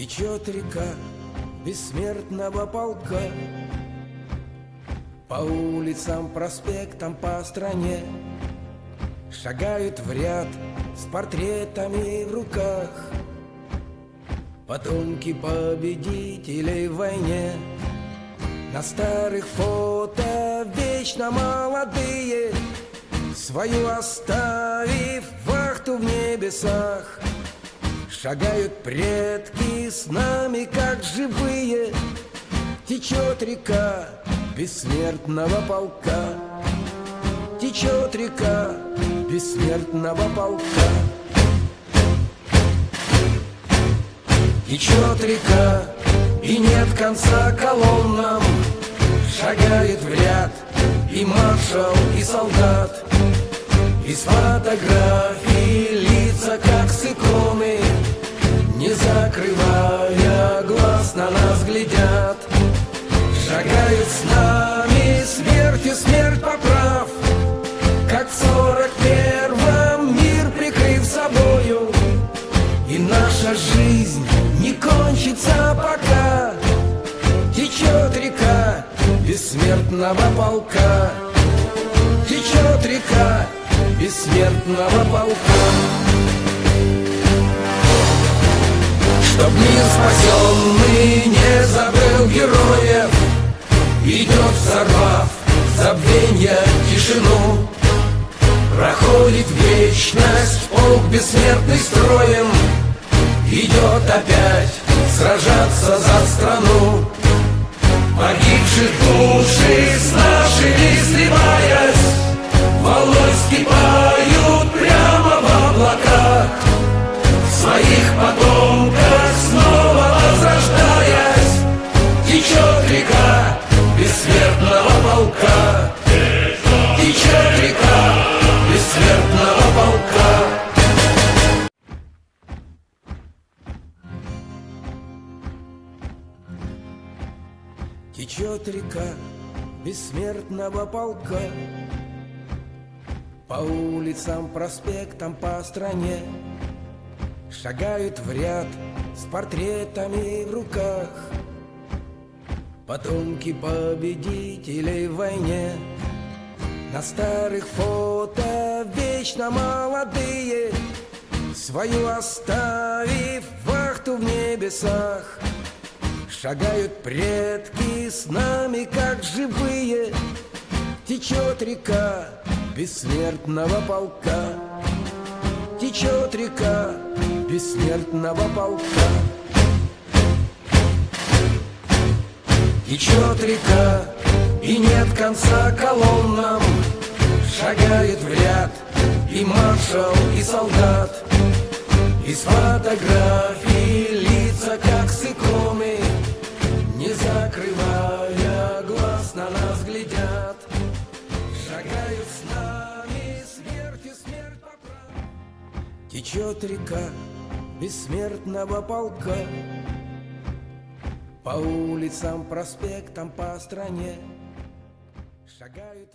Течет река бессмертного полка. По улицам, проспектам, по стране Шагают в ряд с портретами в руках. Потомки победителей в войне. На старых фото вечно молодые. Свою оставив вахту в небесах Шагают предки с нами, как живые. Течет река бессмертного полка. Течет река бессмертного полка. Течет река, и нет конца колоннам. Шагает в ряд и маршал, и солдат. Из фотографий бессмертного полка. Течет река бессмертного полка. Чтоб мир спасенный не забыл героев Идет взорвав забвенья тишину. Проходит вечность, полк бессмертный строем Идет опять сражаться за страну Погибших души с нашими сливаясь Течет река бессмертного полка. По улицам, проспектам, по стране Шагают в ряд с портретами в руках. Потомки победителей в войне. На старых фото вечно молодые. Свою оставив вахту в небесах. Шагают предки с нами, как живые Течет река бессмертного полка. Течет река бессмертного полка. Течет река, и нет конца колоннам. Шагает в ряд и маршал, и солдат. Из фотографий лица, как с Течет река бессмертного полка. По улицам, проспектам, по стране Шагают